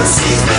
the season.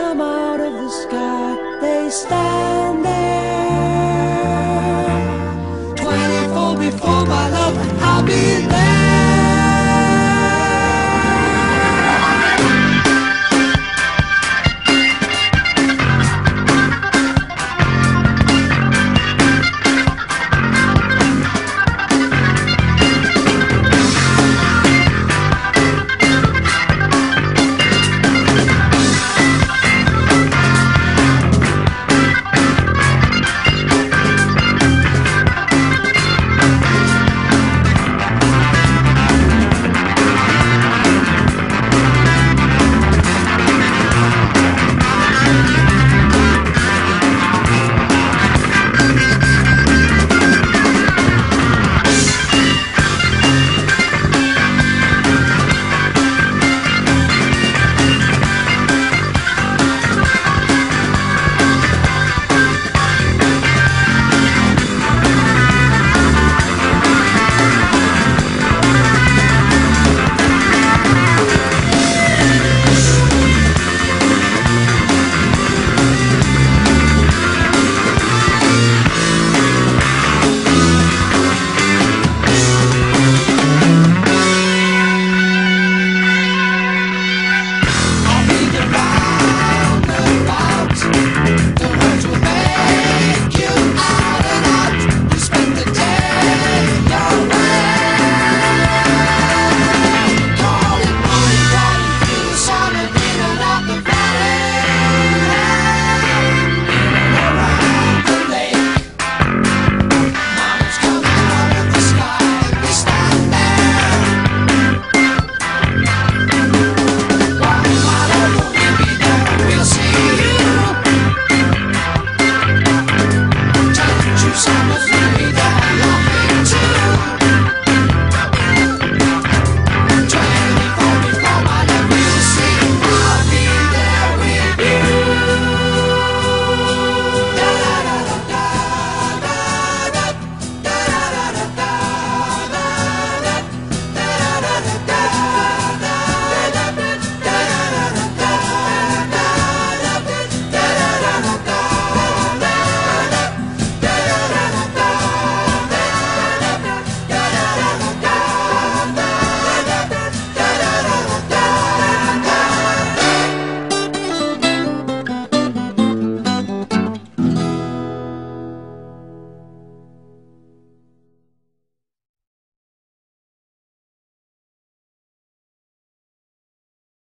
come out of the sky, they stand there. 24 before my love, I'll be there.